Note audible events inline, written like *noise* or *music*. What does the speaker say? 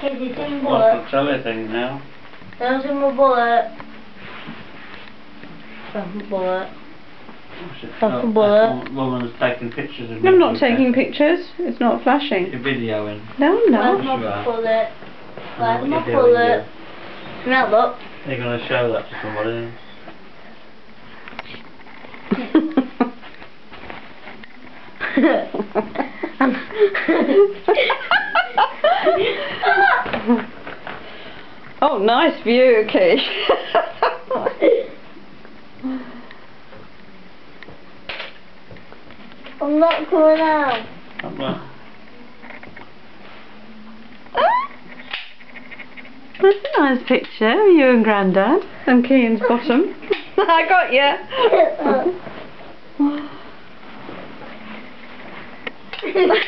Kids, you see my What's bullet? the trailer thing now? There's my bullet. Oh, oh, that's my bullet. What's it? That's a Oh, bullet. that woman's taking pictures of I'm me. not taking pictures. It's not flashing. You're videoing. No, I'm Where's not. my Sure are. bullet? I Where's my what you're bullet? Now look. You're going to show that to somebody. *laughs* *laughs* *laughs* oh, nice view, Kate. I'm not coming out. I'm not- That's a nice picture of you and Grandad and Kian's bottom. *laughs* I got you. *laughs*